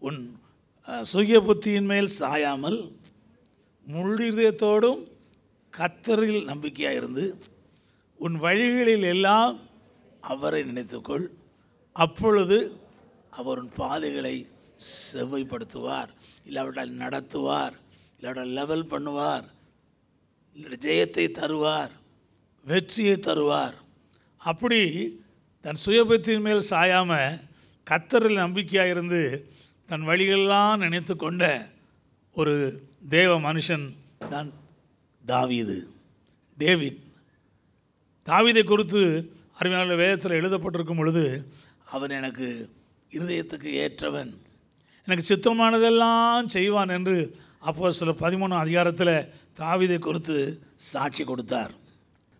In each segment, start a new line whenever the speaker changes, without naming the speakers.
உன் சுய புத்தியின் மேல் சாயாமல் முள்ளிருதயத்தோடும் கத்தரில் நம்பிக்கையாக இருந்து உன் வழிகளில் எல்லாம் அவரை நினைத்துக்கொள். அப்பொழுது அவர் உன் பாதைகளை செவ்வைப்படுத்துவார். இல்லாவிட்டால் நடத்துவார். இல்லாவிட்டால் லெவல் பண்ணுவார். இல்லை ஜெயத்தை தருவார். வெற்றியை தருவார். அப்படி தன் சுயபத்தின் மேல் சாயாமல் கத்தரில் நம்பிக்கையாக இருந்து தன் வழிகளெல்லாம் நினைத்து கொண்ட ஒரு தேவ மனுஷன் தான் தாவீது. டேவிட். தாவீதை குறித்து அருமையான வேதத்தில் எழுதப்பட்டிருக்கும் பொழுது அவன் எனக்கு இருதயத்துக்கு ஏற்றவன். எனக்கு சித்தமானதெல்லாம் செய்வான் என்று அப்போ சில பதிமூணாம் அதிகாரத்தில் தாவிதை குறித்து சாட்சி கொடுத்தார்.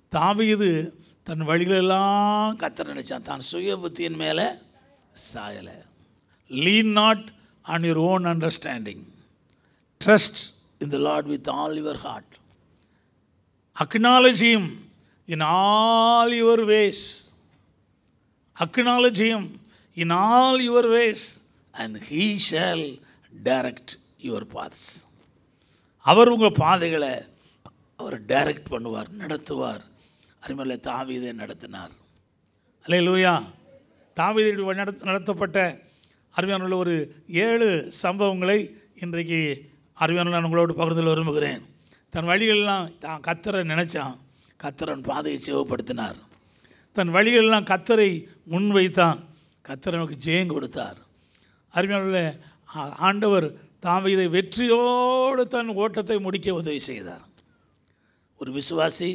தாவீது தன் வழிகளெல்லாம் கத்தர நினைச்சான். தான் சுய புத்தியின் மேலே சாயலை. Lean not on your own understanding trust in the Lord with all your heart அக்னாலஜியும் in all your ways அக்னாலஜியும் in all your ways and he and he your direct அவர் உங்கள் பாதைகளை அவர் டைரக்ட் பண்ணுவார் நடத்துவார். அருமையில தாவீதை நடத்தினார். அல்லே லூயா தாவீதை நடத்த நடத்தப்பட்ட அருமையான ஒரு ஏழு சம்பவங்களை இன்றைக்கு அருமையான நான் உங்களோடு பகிர்ந்து விரும்புகிறேன். தன் வழிகளெல்லாம் தான் கத்தரை நினச்சான். கத்தரன் பாதையை சேவப்படுத்தினார். தன் வழிகளெல்லாம் கத்தரை முன்வைத்தான். கத்தர் நமக்கு ஜெயம் கொடுத்தார். அருமையான ஆண்டவர் தாம் இதை வெற்றியோடு தன் ஓட்டத்தை முடிக்க உதவி செய்தார். ஒரு விசுவாசி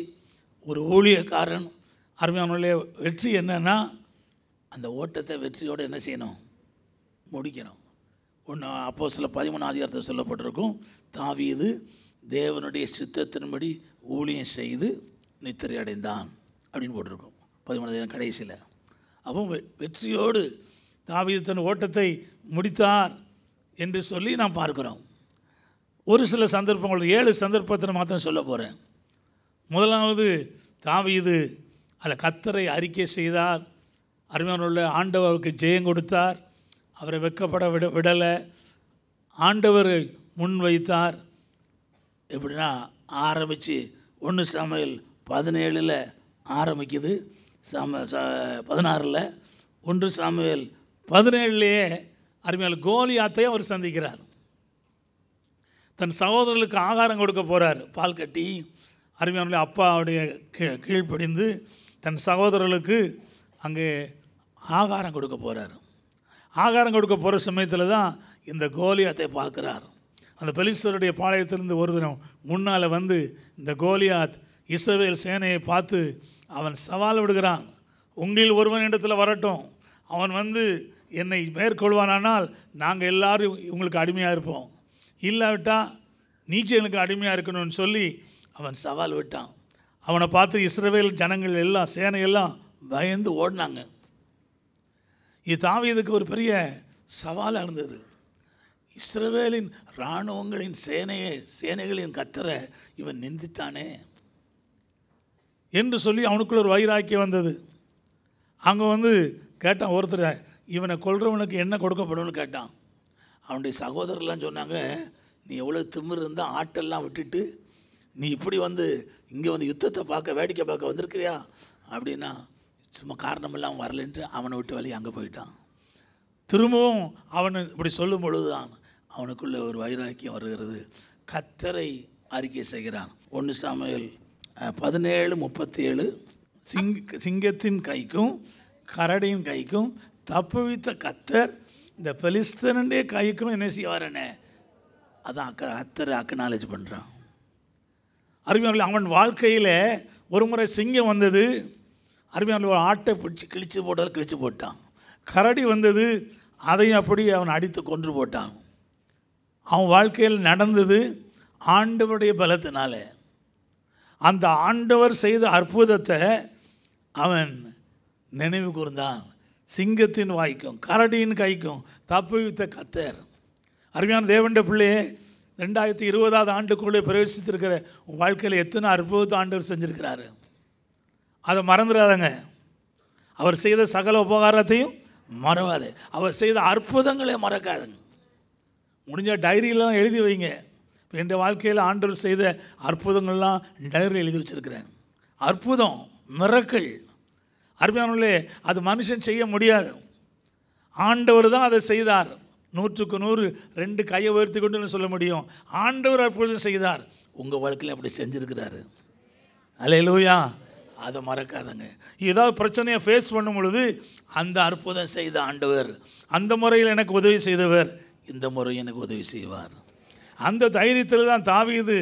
ஒரு ஊழியக்காரன். அருமையான வெற்றி என்னன்னா அந்த ஓட்டத்தை வெற்றியோடு என்ன செய்யணும்? முடிக்கணும். ஒன்று அப்போ சில பதிமூணு அதிகாரத்தில் சொல்லப்பட்டிருக்கும் தாவியது தேவனுடைய சித்தத்தின்படி ஊழியம் செய்து நித்திரை அடைந்தான் அப்படின்னு போட்டிருக்கும் பதிமூணு அதிகாரம் கடைசியில். அப்போ வெ- வெற்றியோடு தாவீது தன் ஓட்டத்தை முடித்தார் என்று சொல்லி நாம் பார்க்குறோம். ஒரு சில சந்தர்ப்பங்கள் ஏழு சந்தர்ப்பத்தை மாத்திரம் சொல்ல போகிறேன் முதலாவது தாவியது அதில் கத்தரை அறிக்கை செய்தார். அருமையான உள்ள ஆண்டவருக்கு ஜெயம் கொடுத்தார். அவரை வெட்கப்பட விட விடலை. ஆண்டவரை முன் வைத்தார். எப்படின்னா ஆரம்பித்து ஒன்று சமையல் பதினேழில் ஆரம்பிக்குது. சம ச பதினாறில் ஒன்று சமையல் பதினேழுலேயே அருமையால் கோலியாத்தையும் அவர் சந்திக்கிறார். தன் சகோதரர்களுக்கு ஆகாரம் கொடுக்க போகிறார் பால் கட்டி அருமையான அப்பாவுடைய கீழ்ப்படிந்து தன் சகோதரர்களுக்கு அங்கே ஆகாரம் கொடுக்க போகிறார் ஆகாரம் கொடுக்க போகிற சமயத்தில் தான் இந்த கோலியாத்தை பார்க்குறார். அந்த பெலிஸ்தருடைய பாளையத்திலிருந்து ஒரு தினம் முன்னால் வந்து இந்த கோலியாத் இஸ்ரவேல் சேனையை பார்த்து அவன் சவால் விடுகிறான். உங்களில் ஒருவன் இடத்துல வரட்டும். அவன் வந்து என்னை மேற்கொள்வானானால் நாங்கள் எல்லாரும் உங்களுக்கு அடிமையாக இருப்போம். இல்லாவிட்டால் நீச்சல் எனக்கு அடிமையாக இருக்கணும்னு சொல்லி அவன் சவால் விட்டான். அவனை பார்த்து இஸ்ரவேல் ஜனங்கள் எல்லாம் சேனையெல்லாம் பயந்து ஓடினாங்க. இது தாவீதுக்கு ஒரு பெரிய சவாலாக இருந்தது. இஸ்ரவேலின் இராணுவங்களின் சேனையை சேனைகளின் கத்தரை இவன் நிந்தித்தானே? என்று சொல்லி அவனுக்குள்ள ஒரு வைராக்கியம் வந்தது. அங்கே வந்து கேட்டான் ஒருத்தர் இவனை கொல்றவனுக்கு என்ன கொடுக்கப்படும்னு கேட்டான். அவனுடைய சகோதரர்லாம் சொன்னாங்க நீ எவ்வளோ திமிர் இருந்தால் ஆட்டெல்லாம் விட்டுட்டு நீ இப்படி வந்து இங்கே வந்து யுத்தத்தை பார்க்க வேடிக்கை பார்க்க வந்திருக்கிறியா? அப்படின்னா சும்மா காரணமெல்லாம் வரலன்ட்டு அவனை விட்டு வழி அங்கே போயிட்டான். திரும்பவும் அவன் இப்படி சொல்லும் பொழுதுதான் அவனுக்குள்ள ஒரு வைராக்கியம் வருகிறது. கத்தரை அறிக்கை செய்கிறான். ஒன்று சமையல் பதினேழு முப்பத்தி ஏழு சிங் சிங்கத்தின் கைக்கும் கரடியின் கைக்கும் தப்புவித்த கத்தர் இந்த பெலிஸ்தனுடைய கைக்கும் என்ன செய்வாரனே? அதான் அக்க கத்தரை அக்னாலேஜ் பண்ணுறான் அருமையாளர்கள் அவன் வாழ்க்கையில் ஒரு முறை சிங்கம் வந்தது. அருமையான ஒரு ஆட்டை பிடிச்சி கிழிச்சு போட்டால் கிழிச்சு போட்டான். கரடி வந்தது அதையும் அப்படி அவன் அடித்து கொன்று போட்டான். அவன் வாழ்க்கையில் நடந்தது ஆண்டவருடைய பலத்தினால. அந்த ஆண்டவர் செய்த அற்புதத்தை அவன் நினைவு கூர்ந்தான். சிங்கத்தின் வாய்க்கும் கரடியின் கைக்கும் தப்புவித்த கத்தர் அருமையான தேவண்ட பிள்ளையே ரெண்டாயிரத்தி இருபதாவது ஆண்டுக்குள்ளே பிரவேசித்திருக்கிற உன் வாழ்க்கையில் எத்தனை அற்புதத்தை ஆண்டவர் செஞ்சுருக்கிறாரு. அதை மறந்துடாதங்க. அவர் செய்த சகல உபகாரத்தையும் மறவாது. அவர் செய்த அற்புதங்களை மறக்காதுங்க முடிஞ்ச டைரியெல்லாம் எழுதி வைங்க. இப்போ என் வாழ்க்கையில் ஆண்டவர் செய்த அற்புதங்கள்லாம் டைரியில் எழுதி வச்சுருக்கிறேன். அற்புதம் மிரக்கள் அருமையானே அது மனுஷன் செய்ய முடியாது. ஆண்டவர் தான் அதை செய்தார். நூற்றுக்கு நூறு ரெண்டு கையை உயர்த்தி கொண்டு சொல்ல முடியும்? ஆண்டவர் அற்புதம் செய்தார். உங்கள் வாழ்க்கையில் அப்படி செஞ்சுருக்கிறாரு. அலையிலூயா. அதை மறக்காதங்க. ஏதாவது பிரச்சனையை ஃபேஸ் பண்ணும் பொழுது அந்த அற்புதம் செய்த ஆண்டவர் அந்த முறையில் எனக்கு உதவி செய்தவர் இந்த முறை எனக்கு உதவி செய்வார். அந்த தைரியத்தில் தான் தாவியது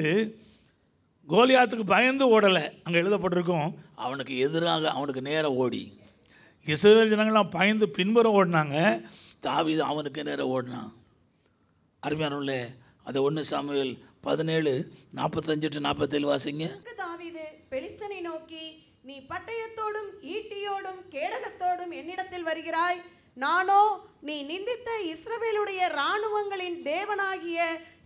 கோலியாத்துக்கு பயந்து ஓடலை. அங்கே எழுதப்பட்டிருக்கும் அவனுக்கு எதிராக அவனுக்கு நேராக ஓடி. இஸ்ரேல் ஜனங்கள்லாம் பயந்து பின்புறம் ஓடினாங்க. தாவிது அவனுக்கு நேராக ஓடினான். அருமையானவர்களே அதை ஒன்று சமையல் பதினேழு நாற்பத்தஞ்சு டு நாற்பத்தேழு வாசிங்க.
அதற்கு தாவீது பெலிஸ்தனை நோக்கி நீ பட்டயத்தோடும் ஈட்டியோடும் கேடகத்தோடும் என்னிடத்தில் வருகிறாய். நானோ நீ நிந்தித்த இஸ்ரவேலுடைய இராணுவங்களின் தேவனாகிய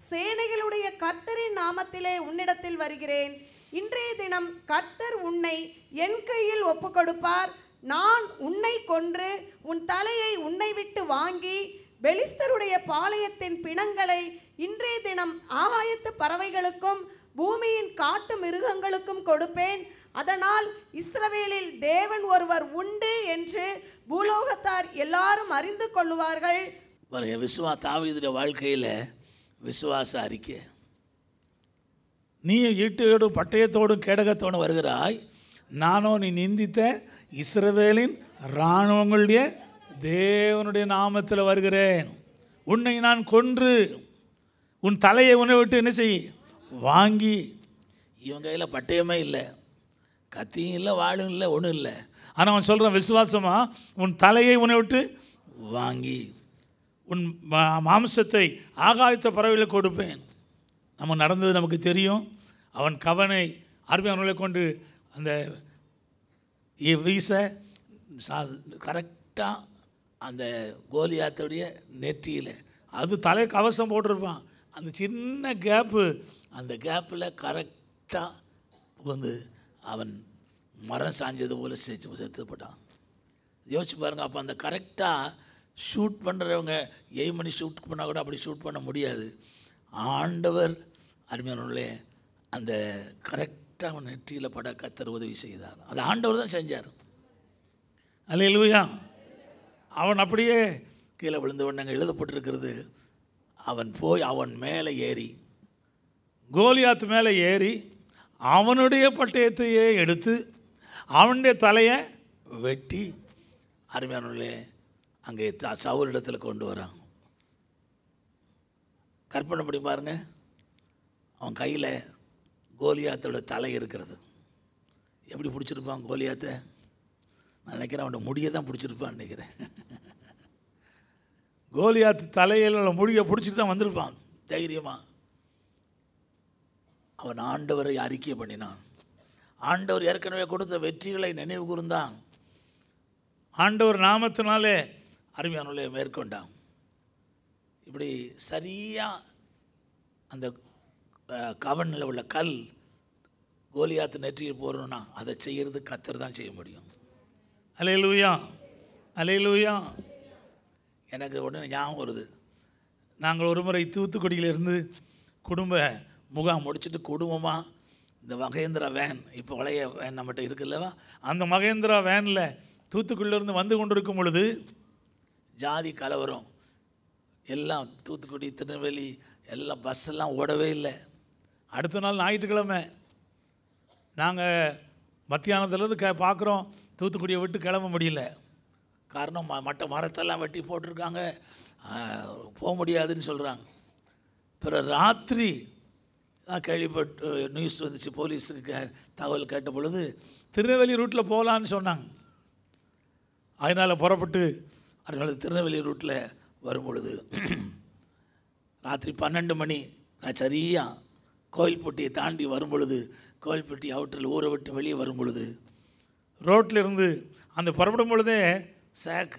சேனைகளுடைய கர்த்தரின் நாமத்திலே உன்னிடத்தில் வருகிறேன். இன்றைய தினம் கர்த்தர் உன்னை என் கையில் ஒப்புக்கொடுப்பார். நான் உன்னை கொன்று உன் தலையை உன்னை விட்டு வாங்கி பெலிஸ்தருடைய பாளையத்தின் பிணங்களை இன்றைய தினம் ஆகாயத்து பறவைகளுக்கும் பூமியின் காட்டு மிருகங்களுக்கும் கொடுப்பேன். அதனால் இஸ்ரவேலில் தேவன் ஒருவர் உண்டு என்று பூலோகத்தார் எல்லாரும் அறிந்து கொள்ளுவார்கள்.
பாருங்க விசுவா தாவீதுடைய வாழ்க்கையில் விசுவாச அறிக்கை. நீ ஈட்டியோடும் பட்டயத்தோடும் கேடகத்தோடும் வருகிறாய். நானோ நீ நிந்தித்த இஸ்ரவேலின் இராணுவங்களுடைய தேவனுடைய நாமத்தில் வருகிறேன். உன்னை நான் கொன்று உன் தலையை உன்னை விட்டு என்ன செய்? வாங்கி. இவன் கையில் பட்டயமே இல்லை. கத்தியும் இல்லை வாழும் இல்லை ஒன்றும் இல்லை. ஆனால் அவன் சொல்கிறான் விசுவாசமாக உன் தலையை உன்னை விட்டு வாங்கி. உன் மா- மாம்சத்தை ஆகாயத்த பறவையில் கொடுப்பேன். நம்ம நடந்தது நமக்கு தெரியும். அவன் கவனை அருமையானவர்களை கொண்டு அந்த இ- வீச கரெக்டாக அந்த கோலியாத்துடைய நெற்றியில். அது தலை கவசம் போட்டிருப்பான். அந்த சின்ன கேப்பு அந்த கேப்பில் கரெக்டாக வந்து அவன் மரம் சாஞ்சது போல் செத்து போட்டான். யோசிச்சு பாருங்கள் அப்போ அந்த கரெக்டாக ஷூட் பண்ணுறவங்க எய்ம் பண்ணி ஷூட் பண்ணால் கூட அப்படி ஷூட் பண்ண முடியாது. ஆண்டவர் அருமையானே அந்த கரெக்டாக அவன் நெற்றியில் பட கத்தர் உதவி செய்தார். அது ஆண்டவர் தான் செஞ்சார். அல்லையா அவன் அப்படியே கீழே விழுந்தவன் அங்கே எழுதப்பட்டிருக்கிறது. அவன் போய் அவன் மேலே ஏறி கோலியாத்து மேலே ஏறி அவனுடைய பட்டயத்தையே எடுத்து அவனுடைய தலையை வெட்டி அருமையானே அங்கே த சவுரிடத்தில் கொண்டு வரான். கற்பனை பண்ணி பாருங்க. அவன் கையில் கோலியாத்தோட தலை இருக்கிறது. எப்படி பிடிச்சிருப்பான் கோலியாத்தை? நான் நினைக்கிறேன் அவனோட முடியை தான் பிடிச்சிருப்பான்னு நினைக்கிறேன். கோலியாத்து தலையில் உள்ள முடியை பிடிச்சிட்டு தான் வந்திருப்பான். தைரியமாக அவன் ஆண்டவரை அறிக்கை பண்ணினான். ஆண்டவர் ஏற்கனவே கொடுத்த வெற்றிகளை நினைவு கூர்ந்தான். ஆண்டவர் நாமத்தினாலே அருமையானவர்களே மேற்கொண்டான். இப்படி சரியாக அந்த கவனில் உள்ள கல் கோலியாத்து நெற்றியில் போடணும்னா அதை செய்கிறது கத்தர் தான் செய்ய முடியும். அலையலூயா. அலையலூயா. எனக்கு உடனே ஞாபகம் வருது. நாங்கள் ஒரு முறை தூத்துக்குடியிலிருந்து குடும்ப முகாம் முடிச்சுட்டு குடும்பமாக இந்த மகேந்திரா வேன் இப்போ வளைய வேன் நம்மகிட்ட இருக்குல்லவா அந்த மகேந்திரா வேனில் தூத்துக்குடியிலேருந்து வந்து கொண்டிருக்கும் பொழுது ஜாதி கலவரம். எல்லாம் தூத்துக்குடி திருநெல்வேலி எல்லாம் பஸ்ஸெல்லாம் ஓடவே இல்லை. அடுத்த நாள் ஞாயிற்றுக்கிழமை நாங்கள் மத்தியானத்துலேருந்து க பார்க்குறோம் தூத்துக்குடியை விட்டு கிளம்ப முடியல. காரணம் ம- மரத்தெல்லாம் வெட்டி போட்டிருக்காங்க. போக முடியாதுன்னு சொல்கிறாங்க பிறகு ராத்திரி தான் கேள்விப்பட்டு நியூஸ் வந்துச்சு போலீஸுக்கு கே- தகவல் கேட்ட பொழுது திருநெல்வேலி ரூட்டில் போகலான்னு சொன்னாங்க. அதனால் புறப்பட்டு அதனால் திருநெல்வேலி ரூட்டில் வரும் பொழுது ராத்திரி பன்னெண்டு மணி நான் சரியாக கோயில்பட்டியை தாண்டி வரும் பொழுது கோவில்பட்டி அவுட்டரில் ஊரை விட்டு வெளியே வரும் பொழுது ரோட்டில் இருந்து அந்த புறப்படும் பொழுதே சேக்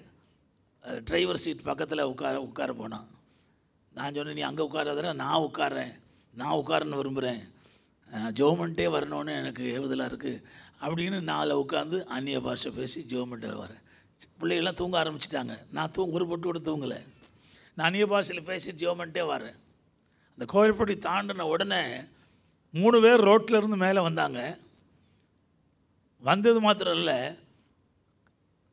டிரைவர் சீட் பக்கத்தில் உட்கார உட்கார போனான். நான் சொன்னேன் நீ அங்கே உட்காராதடா நான் உட்கார்றேன். நான் உட்காரன்னு விரும்புகிறேன் ஜோமெண்ட்டே வரணும்னு எனக்கு ஏவுதலாக இருக்குது அப்படின்னு நாளை உட்காந்து அந்நிய பாஷை பேசி ஜோமெண்ட்டில் வரேன் பிள்ளைகள்லாம் தூங்க ஆரம்பிச்சிட்டாங்க. நான் தூங்க ஒரு பொட்டு கூட தூங்கலை. நான் அந்நிய பாஷையில் பேசி ஜோமெண்ட்டே வரேன் அந்த கோயில்படி தாண்டின உடனே மூணு பேர் ரோட்டில் இருந்து மேலே வந்தாங்க. வந்தது மாத்திரம் இல்லை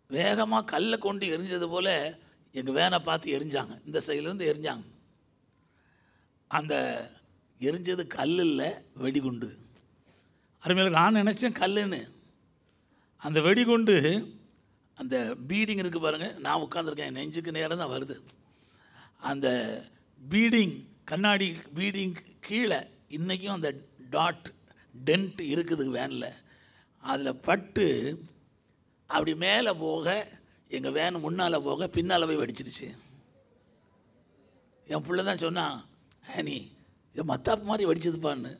வேகமாக கல்லை கொண்டு எரிஞ்சது போல் எங்கள் வேனை பார்த்து எரிஞ்சாங்க. இந்த சைட்லேருந்து எரிஞ்சாங்க. அந்த எரிஞ்சது கல் இல்லை வெடிகுண்டு. அருமையில் நான் நினச்சேன் கல்லுன்னு. அந்த வெடிகுண்டு அந்த பீடிங் இருக்குது பாருங்கள் நான் உட்காந்துருக்கேன் என் நெஞ்சுக்கு நேரம் தான் வருது. அந்த பீடிங் கண்ணாடி பீடிங் கீழே இன்றைக்கும் அந்த டாட் டென்ட் இருக்குது வேனில் அதில் பட்டு அப்படி மேலே போக எங்கள் வேன் முன்னால் போக பின்னால் போய் வெடிச்சிருச்சு. என் பிள்ளை தான் சொன்னான் ஆனி இது மத்தாப்பு மாதிரி வெடிச்சதுப்பான்னு.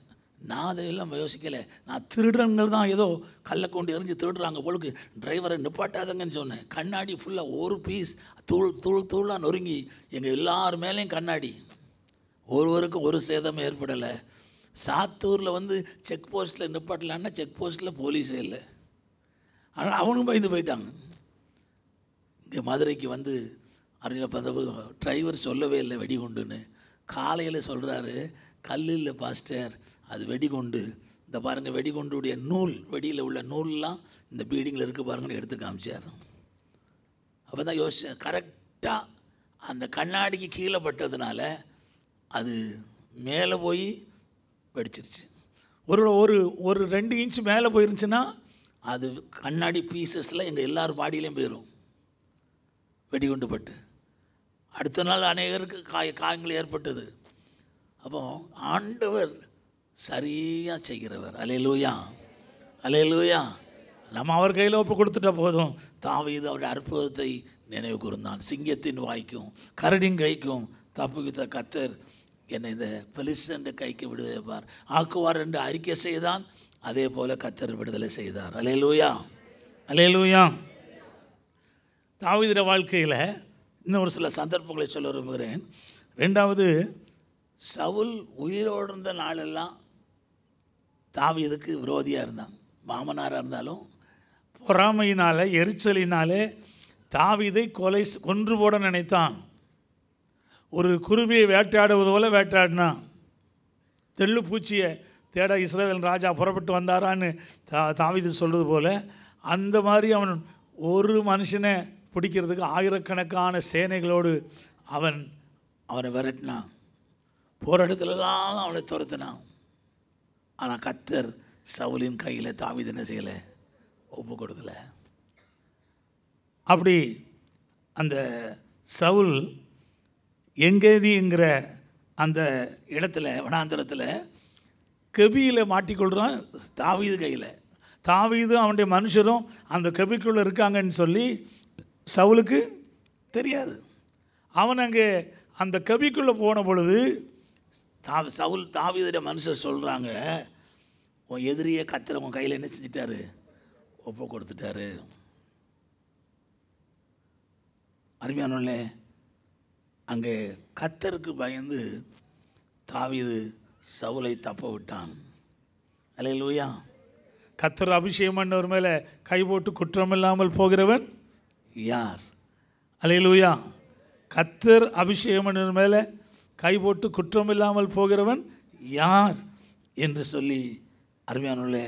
நான் அதையெல்லாம் யோசிக்கலை. நான் திருடங்கள் தான் ஏதோ கல்லை கொண்டு எரிஞ்சு திருடுறாங்க போலுக்கு டிரைவரை நிப்பாட்டாதங்கன்னு சொன்னேன். கண்ணாடி ஃபுல்லாக ஒரு பீஸ் தூள் தூள் தூளாக நொறுங்கி எங்கள் எல்லார் மேலேயும் கண்ணாடி. ஒருவருக்கும் ஒரு சேதம் ஏற்படலை. சாத்தூரில் வந்து செக் போஸ்ட்டில் நிப்பாட்டலான்னா செக் போஸ்ட்டில் போலீஸே இல்லை. ஆனால் அவனும் பயந்து போயிட்டாங்க. இங்கே மதுரைக்கு வந்து அறிஞர் பதவு டிரைவர் சொல்லவே இல்லை வெடிகுண்டுன்னு. காலையில் சொல்கிறாரு கல் இல்லை பாஸ்டர். அது வெடிகுண்டு. இந்த பாருங்கள் வெடிகுண்டுடைய நூல் வெடியில் உள்ள நூல்லாம் இந்த பீடிங்கில் இருக்குது பாருங்கன்னு எடுத்து காமிச்சார். அப்போ தான் யோசிச்சேன் கரெக்டாக அந்த கண்ணாடிக்கு கீழே பட்டதுனால அது மேலே போய் வெடிச்சிருச்சு. ஒரு ஒரு ஒரு ரெண்டு இன்ச் மேலே போயிருந்துச்சுன்னா அது கண்ணாடி பீசஸில் எங்கள் எல்லார் பாடியிலையும் போயிடும் வெடிகுண்டு பட்டு. அடுத்த நாள் அநேகருக்கு காய காயங்கள் ஏற்பட்டது. அப்போ ஆண்டவர் சரியாக செய்கிறவர். அலையலூயா. அலையலூயா. நம்ம அவர் கையில் ஒப்பு கொடுத்துட்டா போதும். தாவீது அவருடைய அற்புதத்தை நினைவு கூர்ந்தான் சிங்கத்தின் வாய்க்கும் கரடின் கைக்கும் தப்புவித்த கத்தர் என்னை இந்த பெலிசன்ற கைக்கு விடுதலை பார் ஆக்குவார் என்று அறிக்கை செய்தான். அதே போல கத்தர் விடுதலை செய்தார். அலையலூயா அலையலூயா தாவிதிர வாழ்க்கையில் இன்னும் ஒரு சில சந்தர்ப்பங்களை சொல்ல விரும்புகிறேன். ரெண்டாவது சவுல் உயிரோடு இருந்த நாளெல்லாம் தாவியதுக்கு விரோதியாக இருந்தான் மாமனாராக இருந்தாலும் பொறாமையினால் எரிச்சலினாலே தாவிதை கொலை கொன்று போட நினைத்தான். ஒரு குருவியை வேட்டையாடுவது போல வேட்டையாடினான் தெள்ளு பூச்சியை தேட இஸ்ரேல் ராஜா புறப்பட்டு வந்தாரான்னு தா தாவீது சொல்கிறது போல் அந்த மாதிரி அவன் ஒரு மனுஷனை பிடிக்கிறதுக்கு ஆயிரக்கணக்கான சேனைகளோடு அவன் அவனை விரட்டினான். போகிற இடத்துலலாம் அவனை துரத்தினான். ஆனால் கத்தர் சவுலின் கையில் தாவீது என்ன செய்யலை? ஒப்பு கொடுக்கல. அப்படி அந்த சவுல் எங்கேதிங்கிற அந்த இடத்துல வனாந்திரத்தில் கெபியில் மாட்டிக்கொள்கிறான் தாவீது கையில். தாவீதும் அவனுடைய மனுஷரும் அந்த கெபிக்குள்ளே இருக்காங்கன்னு சொல்லி சவுலுக்கு தெரியாது. அவன் அங்கே அந்த கவிக்குள்ளே போன பொழுது தா சவுல் தாவீதுடைய மனுஷர் சொல்கிறாங்க உன் எதிரியை கத்திர உன் கையில் என்ன செஞ்சிட்டாரு? ஒப்பு கொடுத்துட்டாரு. அருமையானே அங்கே கத்தருக்கு பயந்து தாவீது சவுலை தப்ப விட்டான். அலையிலூயா கத்தர் அபிஷேகம் பண்ணவர் மேலே கை போட்டு குற்றமில்லாமல் போகிறவன் யார்? அலையிலூயா கத்தர் அபிஷேகம் பண்ணவர் மேலே கை போட்டு குற்றமில்லாமல் போகிறவன் யார்? என்று சொல்லி அருமையானுள்ளே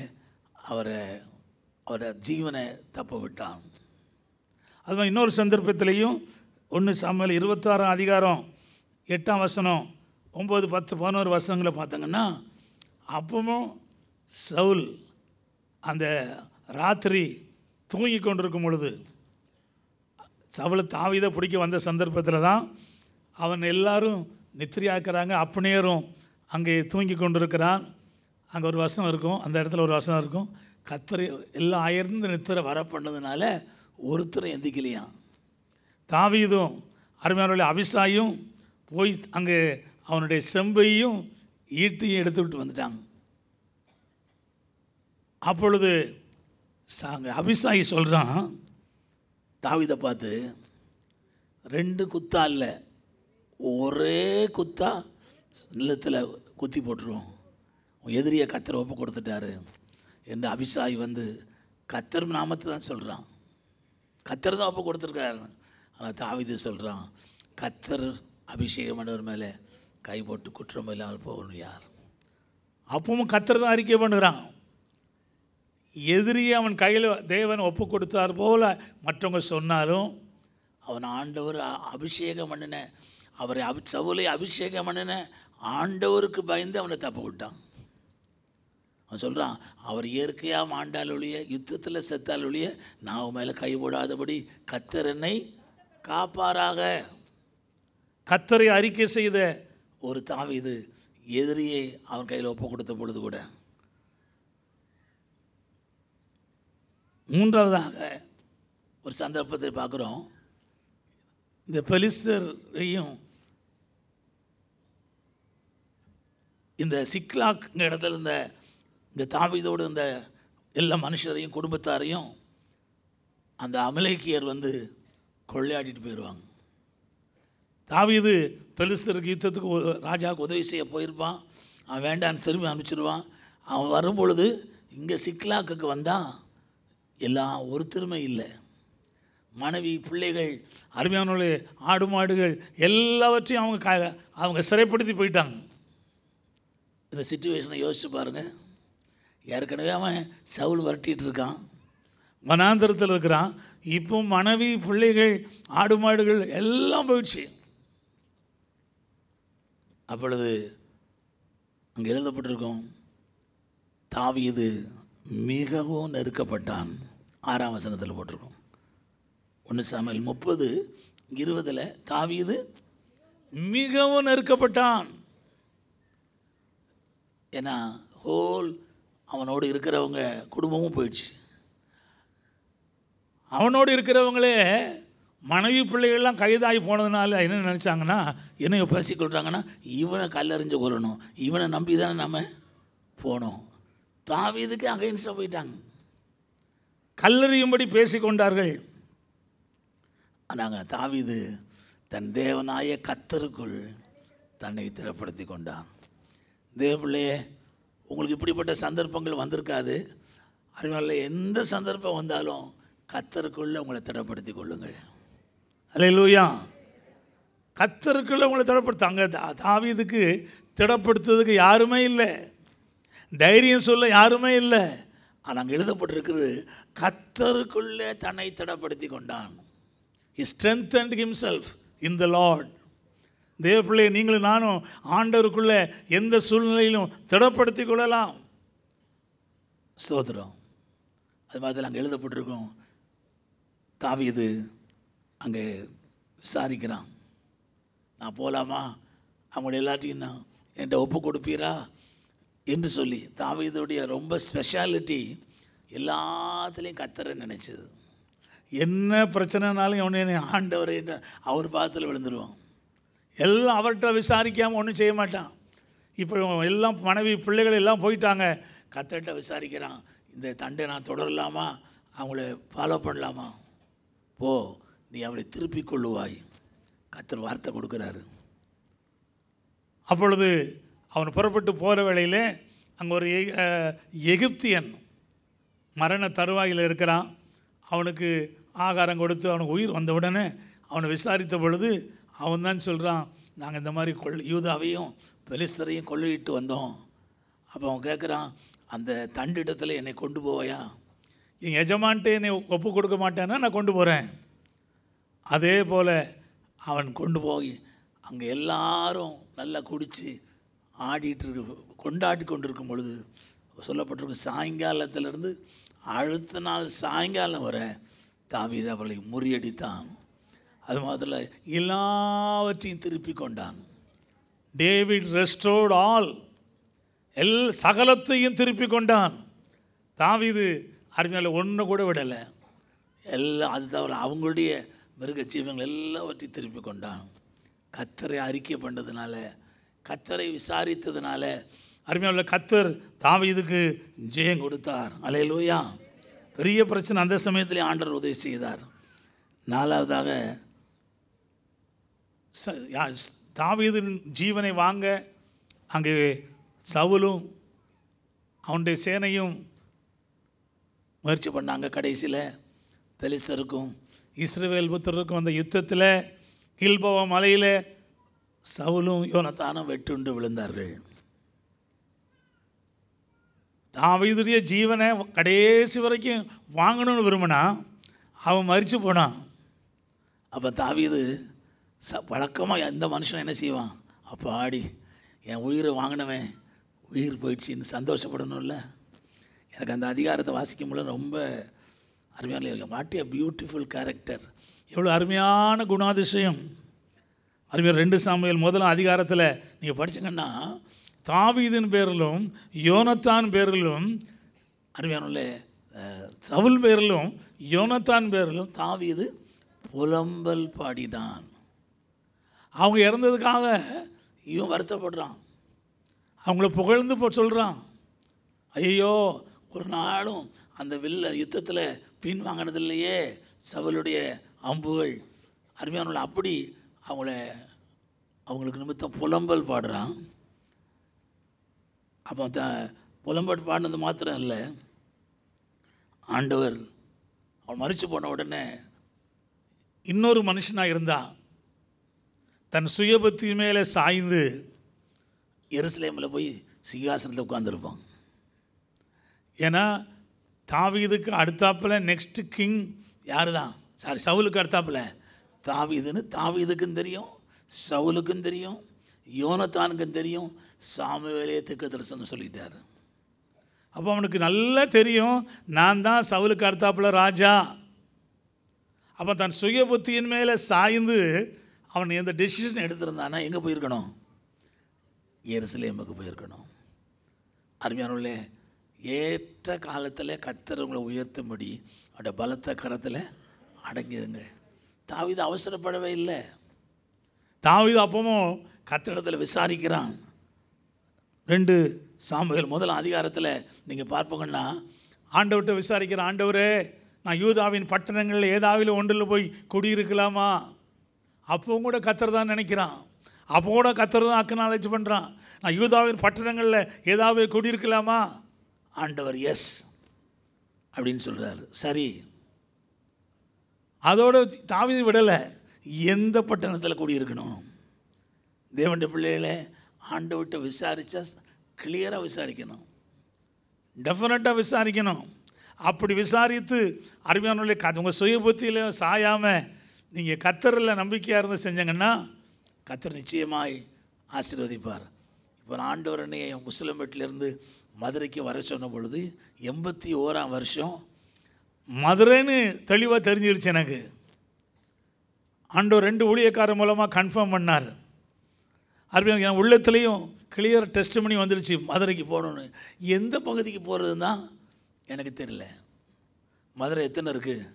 அவரை அவரை ஜீவனை தப்ப விட்டான். அது மாதிரி இன்னொரு சந்தர்ப்பத்திலையும் ஒன்று சமையல் இருபத்தாறாம் அதிகாரம் எட்டாம் வசனம் ஒம்பது பத்து பதினோரு வசனங்களை பார்த்தங்கன்னா அப்பவும் சவுல் அந்த ராத்திரி தூங்கி கொண்டிருக்கும் பொழுது சவுளை தாவிதை பிடிக்க வந்த சந்தர்ப்பத்தில் தான் அவன் எல்லாரும் நித்திரியாக்குறாங்க. அப்பனேரும் அங்கே தூங்கி கொண்டிருக்கிறான். அங்கே ஒரு வசனம் இருக்கும் அந்த இடத்துல ஒரு வசனம் இருக்கும். கத்திரி எல்லாம் அயர்ந்து நித்திரை வர பண்ணதுனால ஒருத்தரும் எந்திக்கலையான் தாவீதும் அருமையானவர்களே அபிசாயும் போய் அங்கே அவனுடைய செம்பையும் ஈட்டியும் எடுத்துக்கிட்டு வந்துட்டாங்க. அப்பொழுது அங்கே அபிசாயி சொல்கிறான் தாவிதை பார்த்து ரெண்டு குத்தா இல்லை ஒரே குத்தா நிலத்தில் குத்தி போட்டுருவோம். உன் எதிரியை கத்தர் ஒப்பு கொடுத்துட்டாரு என்று அபிசாய் வந்து கத்தர் நாமத்தை தான் சொல்கிறான் கத்தர் தான் ஒப்பு கொடுத்துருக்காரு. ஆனால் தாவிது சொல்கிறான் கத்தர் அபிஷேகம் பண்ணவர் மேலே கை போட்டு குற்றம் இல்லாமல் போகணும் யார்? அப்பவும் கத்தர் தான் அறிக்கை பண்ணுறான் எதிரியே அவன் கையில் தேவன் ஒப்பு கொடுத்தார் போல மற்றவங்க சொன்னாலும் அவன் ஆண்டவர் அபிஷேகம் பண்ணின அவரை அபி சவுலை அபிஷேகம் பண்ணின ஆண்டவருக்கு பயந்து அவனை தப்பு விட்டான். அவன் சொல்கிறான் அவர் இயற்கையாக ஆண்டால் ஒழிய யுத்தத்தில் செத்தால் ஒழிய நான் மேலே கை போடாதபடி கத்தர் என்னை காப்பாராக. கத்தரை அறிக்கை செய்த ஒரு தாவிது எதிரியை அவன் கையில் ஒப்பு கொடுத்த பொழுது கூட. மூன்றாவதாக ஒரு சந்தர்ப்பத்தை பார்க்குறோம். இந்த பெலிஸ்தரையும் இந்த சிக்லாக் இடத்துல இந்த இந்த தாவிதோடு இந்த எல்லா மனுஷரையும் குடும்பத்தாரையும் அந்த அமலேக்கியர் வந்து கொள்ளையாடிட்டு போயிடுவாங்க தாவீது பெலிஸ்தருக்கு யுத்தத்துக்கு ராஜாவுக்கு உதவி செய்ய போயிருப்பான். அவன் வேண்டான்னு திரும்பி அனுப்பிச்சிடுவான் அவன் வரும் பொழுது இங்கே சிக்லாக்குக்கு வந்தால் எல்லாம் ஒருத்தருமே இல்லை. மனைவி பிள்ளைகள் அருமையானவர்களே ஆடு மாடுகள் எல்லாவற்றையும் அவங்க க அவங்க சிறைப்படுத்தி போயிட்டாங்க. இந்த சுச்சுவேஷனை யோசிச்சு பாருங்கள் ஏற்கனவே அவன் சவுல் வரட்டிகிட்டு இருக்கான். வனாந்தரத்தில் இருக்கிறான். இப்போ மனைவி பிள்ளைகள் ஆடு மாடுகள் எல்லாம் போயிடுச்சு. அப்பொழுது அங்கே எழுதப்பட்டிருக்கோம் தாவியது மிகவும் நெருக்கப்பட்டான். ஆறாம் வசனத்தில் போட்டிருக்கோம். ஒன்று சாமியல் முப்பது இருபதில் தாவியது மிகவும் நெருக்கப்பட்டான். ஏன்னா ஹோல் அவனோடு இருக்கிறவங்க குடும்பமும் போயிடுச்சு. அவனோடு இருக்கிறவங்களே மனைவி பிள்ளைகள்லாம் கைதாகி போனதுனால என்ன நினச்சாங்கன்னா என்ன பேசிக்கொள்கிறாங்கன்னா இவனை கல்லறிஞ்சு கொள்ளணும் இவனை நம்பி தானே நம்ம போனோம். தாவீதுக்கு அகைன்ஸ்டாக போயிட்டாங்க. கல்லறியும்படி பேசிக்கொண்டார்கள் ஆனாங்க தாவீது தன் தேவனாய கத்தருக்குள் தன்னை திறப்படுத்தி கொண்டான். தேவப்பிள்ளையே உங்களுக்கு இப்படிப்பட்ட சந்தர்ப்பங்கள் வந்திருக்காது. அறிவாளில் எந்த சந்தர்ப்பம் வந்தாலும் கத்தருக்குள்ளே உங்களை திடப்படுத்தி கொள்ளுங்கள். அல்லேலூயா கத்தருக்குள்ளே உங்களை திடப்படுத்த அங்கே தா திடப்படுத்துறதுக்கு யாருமே இல்லை. தைரியம் சொல்ல யாருமே இல்லை. ஆனால் அங்கே எழுதப்பட்டிருக்கிறது கத்தருக்குள்ளே தன்னை திடப்படுத்தி கொண்டான். He strengthened himself in in lord. தேவ பிள்ளையை நீங்களும் நானும் ஆண்டவருக்குள்ளே எந்த சூழ்நிலையிலும் திடப்படுத்தி கொள்ளலாம். ஸ்தோத்திரம். அது மாதிரி அங்கே எழுதப்பட்டிருக்கும். தாவியது அங்கே விசாரிக்கிறான். நான் போகலாமா அவங்கள எல்லாத்தையும் நான் என்கிட்ட ஒப்பு கொடுப்பீரா? என்று சொல்லி தாவியதுடைய ரொம்ப ஸ்பெஷாலிட்டி எல்லாத்துலேயும் கத்தரை நினச்சது. என்ன பிரச்சனைனாலும் அவனை என்னை ஆண்டவர் என்ற அவர் பாதத்தில் விழுந்துருவான். எல்லாம் அவர்கிட்ட விசாரிக்காமல் ஒன்றும் செய்ய மாட்டான். இப்போ எல்லாம் மனைவி பிள்ளைகள் எல்லாம் போயிட்டாங்க. கத்தர்கிட்ட விசாரிக்கிறான். இந்த தண்டை நான் தொடரலாமா? அவங்கள ஃபாலோ பண்ணலாமா? போ நீ அவளை திருப்பிக் கொள்ளுவாய். கத்தர் வார்த்தை கொடுக்குறாரு. அப்பொழுது அவன் புறப்பட்டு போகிற வேளையில் அங்கே ஒரு எ- எகிப்தியன் மரண தருவாயில் இருக்கிறான். அவனுக்கு ஆகாரம் கொடுத்து அவனுக்கு உயிர் வந்த உடனே அவனை விசாரித்த பொழுது அவன் தான் சொல்கிறான் நாங்கள் இந்த மாதிரி கொள் யூதாவையும் பெலிஸ்தரையும் கொள்ளையிட்டு வந்தோம். அப்போ அவன் கேட்குறான் அந்த தண்டிடத்தில் என்னை கொண்டு போவையா? என் எஜமான்ட்டு என்னை ஒப்பு கொடுக்க மாட்டேன்னா நான் கொண்டு போகிறேன் அதே போல் அவன் கொண்டு போய் அங்கே எல்லாரும் நல்லா குடித்து ஆடிட்டு இருக்கு கொண்டாடி கொண்டிருக்கும் பொழுது சொல்லப்பட்டிருக்கும் சாயங்காலத்திலேருந்து அடுத்த நாள் சாயங்காலம் வர தாவித அவளை முறியடித்தான். அது மாத்திர எல்லாவற்றையும் திருப்பி கொண்டான். டேவிட் ரெஸ்டோர்ட் ஆல் எல் சகலத்தையும் திருப்பி கொண்டான். தாவிது அருமையால் ஒன்று கூட விடலை. எல்லாம் அது தவிர அவங்களுடைய மிருக ஜீவங்கள் எல்லாவற்றையும் திருப்பி கொண்டான். கத்தரை அறிக்கை பண்ணதுனால கத்தரை விசாரித்ததுனால அருமையுள்ள கத்தர் தாவீதுக்கு ஜெயம் கொடுத்தார். அலையலூயா. பெரிய பிரச்சனை அந்த சமயத்திலே ஆண்டவர் உதவி செய்தார். நாலாவதாக தாவீதின் ஜீவனை வாங்க அங்கே சவுலும் அவனுடைய சேனையும் முயற்சி பண்ணாங்க கடைசியில். பெலிஸ்தருக்கும் இஸ்ரேல் புத்தருக்கும் அந்த யுத்தத்தில் கில்பவ மலையில் சவுலும் யோனத்தானும் வெட்டுண்டு விழுந்தார்கள். தாவீதுடைய ஜீவனை கடைசி வரைக்கும் வாங்கணும்னு விரும்பினா அவன் மறித்து போனான். அப்போ தாவீது ச வழக்கமாக எந்த மனுஷன் என்ன செய்வான்? அப்போ ஆடி என் உயிரை வாங்கினவன் உயிர் போயிடுச்சின்னு சந்தோஷப்படணும்ல. எனக்கு அந்த அதிகாரத்தை வாசிக்கும் பொழுது ரொம்ப அருமையான இருக்கு வாட் ஏ பியூட்டிஃபுல் கேரக்டர் எவ்வளோ அருமையான குணாதிசயம். அருமையான ரெண்டு சாமியல் முதல்ல அதிகாரத்தில் நீங்கள் படிச்சீங்கன்னா தாவீதின் பேரிலும் யோனத்தான் பேரிலும் அருமையான சவுல் பேரிலும் யோனத்தான் பேரிலும் தாவீது புலம்பல் பாடினான். அவங்க இறந்ததுக்காக இவன் வருத்தப்படுறான். அவங்கள புகழ்ந்து போ சொல்கிறான் ஐயோ ஒரு நாளும் அந்த வில்ல யுத்தத்தில் பின் வாங்கினது இல்லையே சவலுடைய அம்புகள். அருமையானவர்கள் அப்படி அவங்கள அவங்களுக்கு நிமித்தம் புலம்பல் பாடுறான். அப்போ த புலம்பல் பாடினது மாத்திரம் இல்லை. ஆண்டவர் அவன் மறித்து போன உடனே இன்னொரு மனுஷனாக இருந்தான். தன் சுயபக்தி மேலே சாய்ந்து எருசலேமில் போய் சிங்காசனத்தில் உட்காந்துருப்பான் ஏன்னா தாவீதுக்கு அடுத்தாப்புல நெக்ஸ்ட்டு கிங் யார் தான் சாரி சவுலுக்கு அடுத்தாப்புல. தாவீதுன்னு தாவீதுக்கும் தெரியும் சவுலுக்கும் தெரியும் யோனத்தானுக்கும் தெரியும் சாமுவேலே திக்க தரிசனம் சொல்லிட்டார். அப்போ அவனுக்கு நல்லா தெரியும் நான் தான் சவுலுக்கு அடுத்தாப்புல ராஜா. அப்போ தன் சுய புத்தியின் மேலே சாய்ந்து அவன் எந்த டெசிஷன் எடுத்திருந்தானா எங்கே போயிருக்கணும்? எருசலேமுக்கு போயிருக்கணும். அருமையானவர்களே ஏற்ற காலத்தில் கத்தர் உங்களை உயர்த்தும்படி அவருடைய பலத்த கரத்தில் அடங்கிருங்க தாவித அவசரப்படவே இல்லை. தாவித அப்பமும் கத்திடத்தில் விசாரிக்கிறான். ரெண்டு சாம்புகள் முதல் அதிகாரத்தில் நீங்கள் பார்ப்போங்கன்னா ஆண்டவர்கிட்ட விசாரிக்கிற ஆண்டவரே நான் யூதாவின் பட்டணங்களில் ஏதாவது ஒன்றில் போய் குடியிருக்கலாமா? அப்பவும் கூட கத்தர் தான் நினைக்கிறான். அப்போ கூட கத்தர் தான் அக்கனாலேஜ் பண்ணுறான் நான் யூதாவின் பட்டணங்களில் ஏதாவது குடியிருக்கலாமா? ஆண்டவர் எஸ் அப்படின்னு சொல்கிறாரு சரி. அதோட தாவிதை விடலை. எந்த பட்டணத்தில் குடியிருக்கணும்? தேவண்ட பிள்ளைகளை ஆண்டவர்கிட்ட விசாரித்தா கிளியராக விசாரிக்கணும். டெஃபினட்டாக விசாரிக்கணும். அப்படி விசாரித்து அருமையானவர்களே க உங்கள் சுய சாயாமல் நீங்கள் கத்தரில் நம்பிக்கையாக இருந்து செஞ்சங்கன்னா கத்தர் நிச்சயமாய் ஆசீர்வதிப்பார். இப்போ ஆண்டவர் அன்னையை முஸ்லிம் வீட்டிலேருந்து மதுரைக்கு வர சொன்ன பொழுது எண்பத்தி ஓராம் வருஷம் மதுரைன்னு தெளிவாக தெரிஞ்சிடுச்சு எனக்கு. ஆண்டோ ரெண்டு ஊழியக்காரர் மூலமாக கன்ஃபார்ம் பண்ணார். அருமையாக என் உள்ளத்துலேயும் கிளியர் டெஸ்ட் பண்ணி வந்துருச்சு மதுரைக்கு போகணுன்னு எந்த பகுதிக்கு போகிறது தான் எனக்கு தெரியல. மதுரை எத்தனை இருக்குது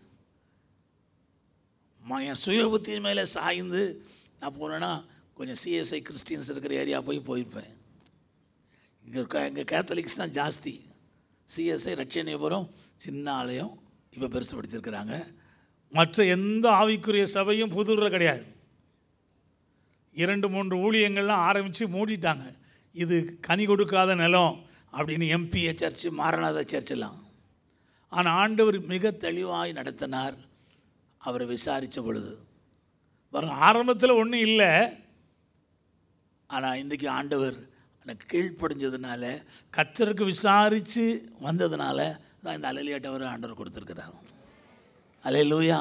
என் சுய புத்தியின் மேலே சாய்ந்து நான் போனேன்னா கொஞ்சம் சிஎஸ்ஐ கிறிஸ்டியன்ஸ் இருக்கிற ஏரியா போய் போயிருப்பேன். இங்கே இங்கே கேத்தலிக்ஸ் தான் ஜாஸ்தி. சிஎஸ்ஐ ரட்சணியபுரம் சின்ன ஆலயம் இப்போ பெருசுபடுத்தியிருக்கிறாங்க மற்ற எந்த ஆவிக்குரிய சபையும் புதூரில் கிடையாது. இரண்டு மூன்று ஊழியங்கள்லாம் ஆரம்பித்து மூடிட்டாங்க. இது கனி கொடுக்காத நிலம் அப்படின்னு எம்பிஏ சர்ச்சு மாரநாத சர்ச்செல்லாம். ஆனால் ஆண்டவர் மிக தெளிவாய் நடத்தினார். அவரை விசாரித்த பொழுது. வர ஆரம்பத்தில் ஒன்றும் இல்லை. ஆனால் இன்றைக்கி ஆண்டவர் எனக்கு கீழ்ப்படிஞ்சதுனால கத்தருக்கு விசாரித்து வந்ததுனால தான் இந்த அலையிலேட்டவர் ஆண்டவர் கொடுத்துருக்கிறார். அலையிலூயா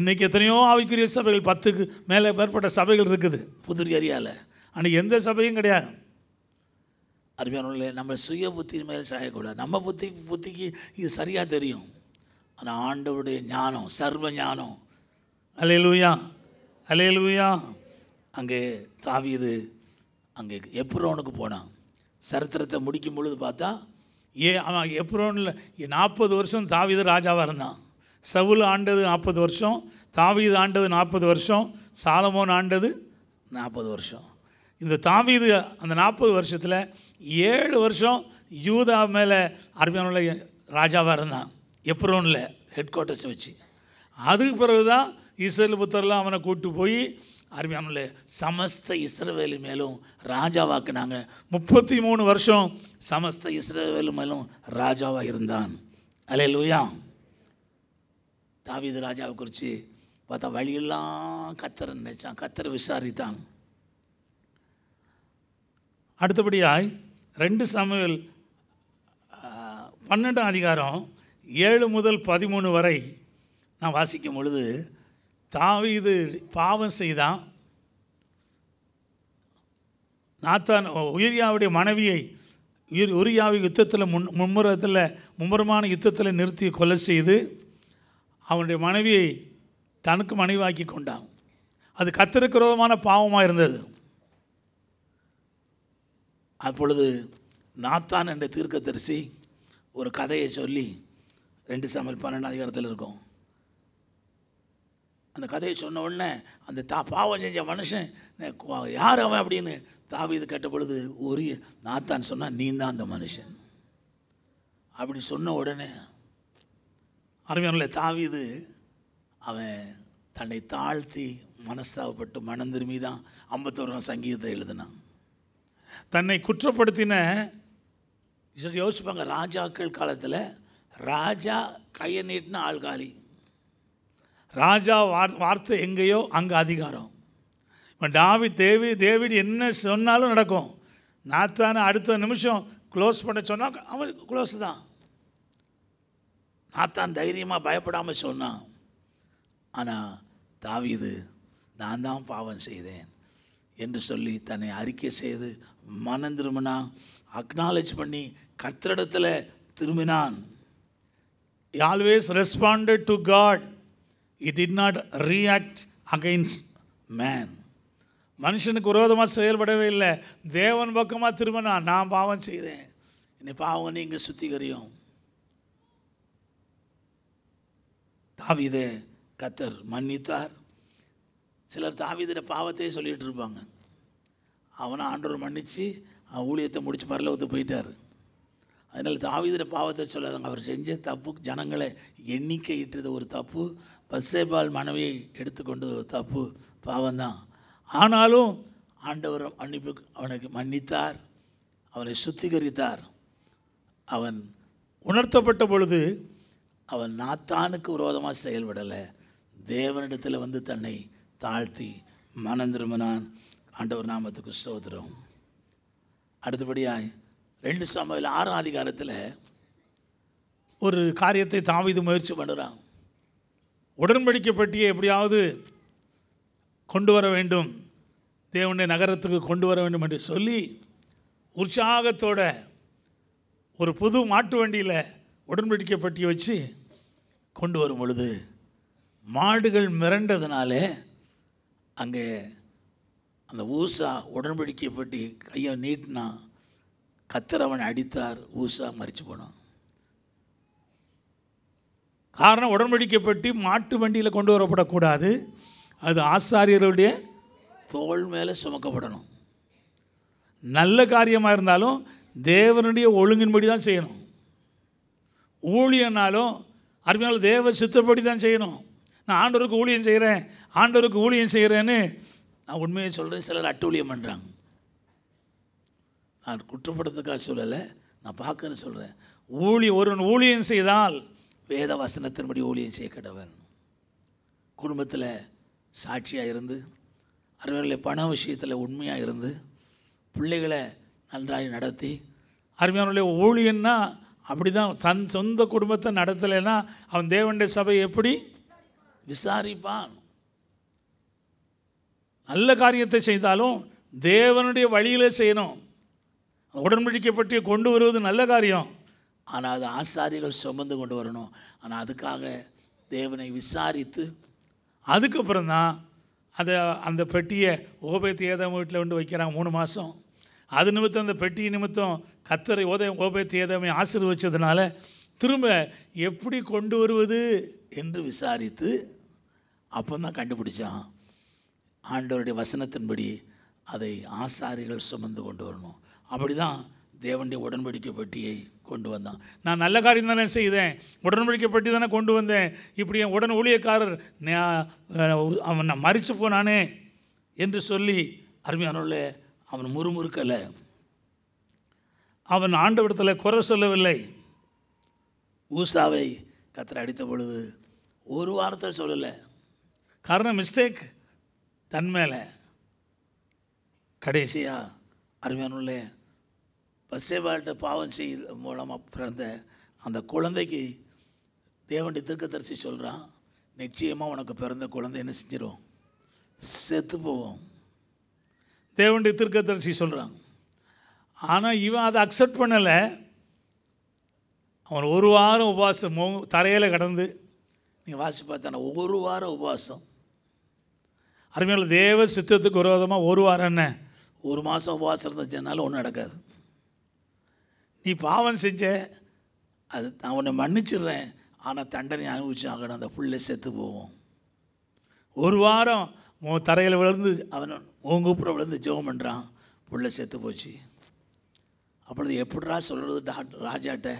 இன்றைக்கி எத்தனையோ ஆவிக்குரிய சபைகள் பத்துக்கு மேலே மேற்பட்ட சபைகள் இருக்குது. புதுர் ஏரியாவில் ஆனால் எந்த சபையும் கிடையாது. அருமையானவர்களே நம்ம சுய புத்தி மேலே சாயக்கூடாது. நம்ம புத்தி புத்திக்கு இது சரியாக தெரியும். ஆனால் ஆண்டவருடைய ஞானம் சர்வ ஞானம். அலையலூயா அலையலூயா அங்கே தாவீது அங்கே எப்ரோனுக்கு போனான். சரித்திரத்தை முடிக்கும் பொழுது பார்த்தா ஏ அவன் எப்ரோனில் நாற்பது வருஷம் தாவீது ராஜாவாக இருந்தான். சவுல் ஆண்டது நாற்பது வருஷம் தாவீது ஆண்டது நாற்பது வருஷம் சாலமோன் ஆண்டது நாற்பது வருஷம். இந்த தாவீது அந்த நாற்பது வருஷத்தில் ஏழு வருஷம் யூதா மேலே அருமையான ராஜாவாக இருந்தான் எப்ரோனில் ஹெட் குவார்ட்டர்ஸ் வச்சு. அதுக்கு பிறகு தான் இஸ்ரேல் புத்தர்லாம் அவனை கூப்பிட்டு போய் அருமையான சமஸ்த இஸ்ரவேலு மேலும் ராஜாவாக்குனாங்க. முப்பத்தி மூணு வருஷம் சமஸ்த இஸ்ரவேலு மேலும் ராஜாவாக இருந்தான். அலையலுயா தாவீது ராஜாவை குறித்து பார்த்தா வழியெல்லாம் கத்தர் நினைச்சான் கத்தர் விசாரித்தான். அடுத்தபடியாய் ரெண்டு சமையல் பன்னெண்டாம் அதிகாரம் ஏழு முதல் பதிமூணு வரை நான் வாசிக்கும் பொழுது தாவீது பாவம் செய்தான். நாத்தான் உயிரியாவுடைய மனைவியை உயிர் உரியாவை யுத்தத்தில் முன் மும்முரத்தில் மும்முரமான யுத்தத்தில் நிறுத்தி கொலை செய்து அவனுடைய மனைவியை தனக்கு மனைவாக்கி கொண்டான். அது கத்திற்கு பாவமாக இருந்தது. அப்பொழுது நாத்தான் என்ற தீர்க்கதரிசி ஒரு கதையை சொல்லி ரெண்டு சமையல் பன்னெண்டு அதிகாரத்தில் இருக்கும். அந்த கதையை சொன்ன உடனே அந்த தா பாவம் செஞ்ச மனுஷன் யார் அவன்? அப்படின்னு தாவீது கேட்ட பொழுது ஒரு நாத்தான் சொன்னால் நீ தான் அந்த மனுஷன். அப்படி சொன்ன உடனே அருமையான தாவீது அவன் தன்னை தாழ்த்தி மனஸ்தாபப்பட்டு மனம் திரும்பி தான் ஐம்பத்தோராம் சங்கீதத்தை எழுதினான். தன்னை குற்றப்படுத்தின யோசிப்பாங்க ராஜாக்கள் காலத்தில் ராஜா கையை நீட்டின ஆள்காலி. ராஜா வார் வார்த்தை எங்கேயோ அங்கே அதிகாரம். இப்போ டாவிட் தேவி டேவிட் என்ன சொன்னாலும் நடக்கும். நாத்தான அடுத்த நிமிஷம் க்ளோஸ் பண்ண சொன்னால் அவன் க்ளோஸ் தான். நாத்தான் தைரியமாக பயப்படாமல் சொன்னான். ஆனால் தாவீது நான் தான் பாவம் செய்தேன் என்று சொல்லி தன்னை அறிக்கை செய்து மனம் திரும்பினான் அக்னாலேஜ் பண்ணி கர்த்தரிடத்தில் திரும்பினான். Always responded to God it it not react against man மனுஷனுக்கு விரோதமாக செயல்படவே இல்லை. தேவன் பக்கமாக திரும்பினா நான் பாவம் செய்தேன். என்னை பாவம் நீங்கள் சுத்திகரியும். தாவித கத்தர் மன்னித்தார். சிலர் தாவீதிட பாவத்தையே சொல்லிகிட்டு இருப்பாங்க. அவனை ஆண்டவர் மன்னித்து அவன் ஊழியத்தை முடித்து பரலவத்து போயிட்டார். அதனால் தாவீதிட பாவத்தை சொல்லாதாங்க அவர் செஞ்ச தப்பு ஜனங்களை எண்ணிக்கையிட்டது ஒரு தப்பு. பசேபால் மனைவியை எடுத்துக்கொண்டது ஒரு தப்பு பாவம்தான். ஆனாலும் ஆண்டவர் மன்னிப்பு அவனுக்கு மன்னித்தார் அவனை சுத்திகரித்தார். அவன் உணர்த்தப்பட்ட பொழுது அவன் நாத்தானுக்கு விரோதமாக செயல்படலை. தேவனிடத்தில் வந்து தன்னை தாழ்த்தி மனம் திரும்பினான். ஆண்டவர் நாமத்துக்கு ஸ்தோத்திரம். அடுத்தபடியாய் ரெண்டு சமையல் ஆறாம் அதிகாரத்தில் ஒரு காரியத்தை தாவிது முயற்சி பண்ணுறான். உடன்படிக்கை பட்டியை எப்படியாவது கொண்டு வர வேண்டும். தேவனுடைய நகரத்துக்கு கொண்டு வர வேண்டும் என்று சொல்லி உற்சாகத்தோட ஒரு புது மாட்டு வண்டியில் உடன்படிக்கை பட்டியை வச்சு கொண்டு வரும் பொழுது மாடுகள் மிரண்டதுனாலே அங்கே அந்த ஊசா உடன்படிக்கை பட்டி கையை நீட்டினா கத்திரவன் அடித்தார் ஊசா மறித்து போனான். காரணம் உடன்படிக்கப்பட்டு மாட்டு வண்டியில் கொண்டு வரப்படக்கூடாது. அது ஆசாரியர்களுடைய தோள் மேலே சுமக்கப்படணும். நல்ல காரியமாக இருந்தாலும் தேவனுடைய ஒழுங்கின்படி தான் செய்யணும். ஊழியனாலும் அருமையான தேவ சித்தப்படி தான் செய்யணும். நான் ஆண்டவருக்கு ஊழியம் செய்கிறேன் ஆண்டவருக்கு ஊழியம் செய்கிறேன்னு நான் உண்மையை சொல்கிறேன் சிலர் அட்டூழியம் பண்ணுறாங்க நான் குற்றப்படுத்துக்காக சொல்லலை நான் பார்க்கறது சொல்கிறேன் ஊழி ஒருவன் ஊழியம் செய்தால் வேத வசனத்தின்படி ஊழியம் செய்ய கடவன். குடும்பத்தில் சாட்சியாக இருந்து அருமையிலே பண விஷயத்தில் உண்மையாக இருந்து பிள்ளைகளை நன்றாக நடத்தி அருமையானுடைய ஊழியன்னா அப்படி தான் தன் சொந்த குடும்பத்தை நடத்தலைன்னா அவன் தேவனுடைய சபை எப்படி? விசாரிப்பான். நல்ல காரியத்தை செய்தாலும் தேவனுடைய வழியிலே செய்யணும். உடன்படிக்கை பற்றி கொண்டு வருவது நல்ல காரியம். ஆனால் அது ஆசாரிகள் சுமந்து கொண்டு வரணும். ஆனால் அதுக்காக தேவனை விசாரித்து அதுக்கப்புறம் தான் அதை அந்த பெட்டியை ஓபேத்து ஏதம் வீட்டில் கொண்டு வைக்கிறாங்க மூணு மாதம் அது நிமித்தம் அந்த பெட்டி நிமித்தம் கத்தரை ஓத ஓபேத்து ஏதமை ஆசீர்வச்சதுனால திரும்ப எப்படி கொண்டு வருவது என்று விசாரித்து அப்போ தான் கண்டுபிடிச்சான். ஆண்டவருடைய வசனத்தின்படி அதை ஆசாரிகள் சுமந்து கொண்டு வரணும். அப்படி தான் தேவனுடைய உடன்படிக்கை பெட்டியை கொண்டு வந்தான். நான் நல்ல காரியம் தானே செய்தேன். உடன்படிக்கை பெட்டி தானே கொண்டு வந்தேன். இப்படி என் உடன் ஊழியக்காரர் நான், அவன் நான் மறித்து போனானே என்று சொல்லி அருமையானவர்கள அவன் முறுமுறுக்கலை. அவன் ஆண்டவரத்தில் குறை சொல்லவில்லை. ஊசாவை கத்தரை அடித்த பொழுது ஒரு வார்த்தை சொல்லலை. காரணம் மிஸ்டேக் தன் மேலே. கடைசியாக அருமையானுள்ளே பசேவாட்ட பாவம் செய் மூலமாக பிறந்த அந்த குழந்தைக்கு தேவண்டி தீர்க்கதரிசி சொல்கிறான் நிச்சயமாக உனக்கு பிறந்த குழந்தை என்ன செஞ்சிடும் செத்து போவோம் தேவண்டி தீர்க்கதரிசி சொல்கிறான் ஆனால் இவன் அதை அக்செப்ட் பண்ணலை. அவன் ஒரு வாரம் உபவாசம் மோ தரையில் கடந்து நீங்கள் வாசி பார்த்தான ஒரு வாரம் உபவாசம். அருமையான தேவ சித்தத்துக்கு விரோதமாக ஒரு வாரம் என்ன? ஒரு மாதம் உபவாசம் இருந்துச்சுனால ஒன்றும் நடக்காது. நீ பாவம் செஞ்ச அது நான் உன்னை மன்னிச்சிடுறேன். ஆனால் தண்டனை அனுபவிச்சு ஆகணும் அந்த புள்ள செத்து போவோம் ஒரு வாரம் மோ தரையில் விழுந்து அவன் உன் கூப்பிட விழுந்து ஜெபம் பண்ணுறான் புள்ள செத்து போச்சு. அப்பொழுது எப்படிடா சொல்கிறது டாக்டர் ராஜாட்ட?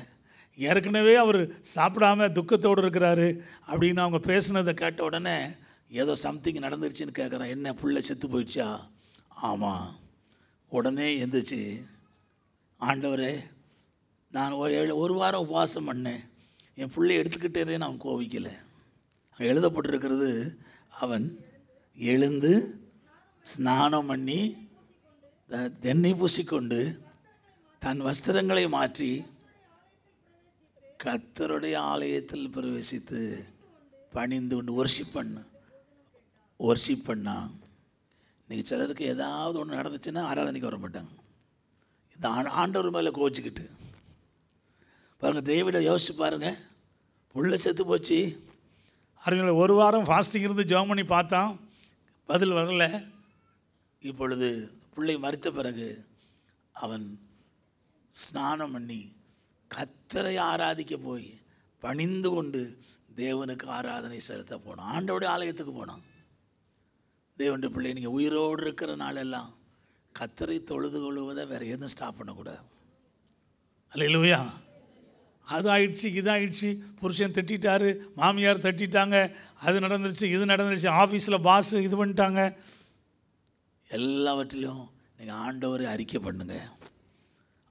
ஏற்கனவே அவர் சாப்பிடாம துக்கத்தோடு இருக்கிறாரு அப்படின்னு அவங்க பேசுனதை கேட்ட உடனே ஏதோ சம்திங் நடந்துருச்சுன்னு கேட்குறான் என்ன புள்ள செத்து போயிடுச்சா? ஆமாம் உடனே எந்திரிச்சு ஆண்டவரே நான் ஒரு ஏழு ஒரு வாரம் உபவாசம் பண்ணேன். என் பிள்ளை எடுத்துக்கிட்டே நான் கோவிக்கலை. அங்கே எழுதப்பட்டிருக்கிறது அவன் எழுந்து ஸ்நானம் பண்ணி த- தென்னை பூசிக்கொண்டு தன் வஸ்திரங்களை மாற்றி கத்தருடைய ஆலயத்தில் பிரவேசித்து பணிந்து கொண்டு ஒர்ஷிப் பண்ண ஒர்ஷிப் பண்ணான் இன்னைக்கு சிலருக்கு ஏதாவது ஒன்று நடந்துச்சுன்னா ஆராதனைக்கு வர மாட்டாங்க. இந்த ஆ- ஆண்டவர் மேலே கோச்சிக்கிட்டு பாருங்கள் டேவிட யோசிச்சு பாருங்க. புள்ள செத்து போச்சு. அருமையில் ஒரு வாரம் ஃபாஸ்டிங் இருந்து ஜெபம் பண்ணி பார்த்தான். பதில் வரல. இப்பொழுது பிள்ளை மறித்த பிறகு அவன் ஸ்நானம் பண்ணி கத்தரை ஆராதிக்க போய் பணிந்து கொண்டு தேவனுக்கு ஆராதனை செலுத்த போனான். ஆண்டோடைய ஆலயத்துக்கு போனான். தேவனுடைய பிள்ளை நீங்கள் உயிரோடு இருக்கிற நாளெல்லாம் கத்தரை தொழுது கொள்வதை வேறு எதுவும் ஸ்டாப் பண்ணக்கூடாது. அல்லையா அது ஆயிடுச்சு இது ஆயிடுச்சு புருஷன் திட்டாரு மாமியார் தட்டிட்டாங்க. அது நடந்துருச்சு இது நடந்துருச்சு. ஆஃபீஸில் பாஸ் இது பண்ணிட்டாங்க. எல்லாவற்றிலையும் நீங்கள் ஆண்டவரை அறிக்கை பண்ணுங்க.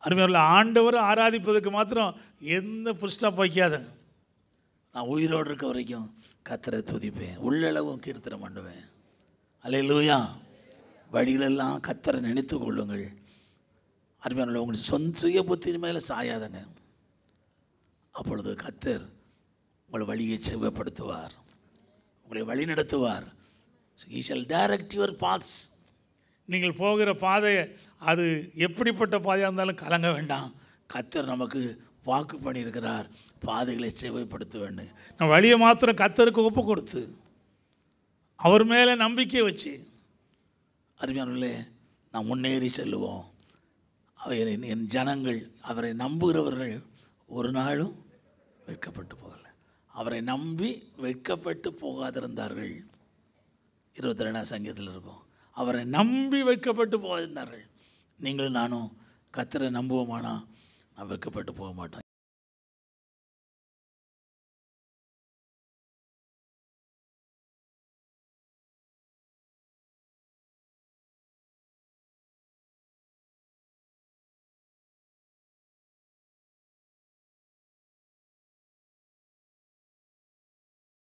அருமையான ஆண்டவரை ஆராதிப்பதற்கு மாத்திரம் எந்த புஷ்டாப் வைக்காதங்க நான் உயிரோடு இருக்க வரைக்கும் கத்தரை துதிப்பேன். உள்ளளவும் கீர்த்தனம் பண்ணுவேன். அல்லையா வழிகளெல்லாம் கத்தரை நினைத்து கொள்ளுங்கள். அருமையான உங்களுக்கு சொந்த சுய புத்தின் மேலே சாயாதங்க. அப்பொழுது கத்தர் உங்கள் வழியை செவ்வப்படுத்துவார் உங்களை வழி நடத்துவார் he shall direct your paths நீங்கள் போகிற பாதையை அது எப்படிப்பட்ட பாதையாக இருந்தாலும் கலங்க வேண்டாம். கத்தர் நமக்கு வாக்கு பண்ணியிருக்கிறார். பாதைகளை செவைப்படுத்த வேண்டும் நம்ம வழியை மாத்திரம் கத்தருக்கு ஒப்பு கொடுத்து அவர் மேலே நம்பிக்கை வச்சு அருமையானே நாம் முன்னேறி செல்லுவோம். அவர் என் ஜனங்கள் அவரை நம்புகிறவர்கள் ஒரு நாளும் வெட்கப்பட்டு போகல. அவரை நம்பி வெட்கப்பட்டு போகாதிருந்தார்கள். இருபத்தி ரெண்டாம் சங்கத்தில் இருக்கும். அவரை நம்பி வெட்கப்பட்டு போகாதிருந்தார்கள். நீங்களும் நானும் கத்தரை நம்புவோமானா நான் வெட்கப்பட்டு போக மாட்டோம்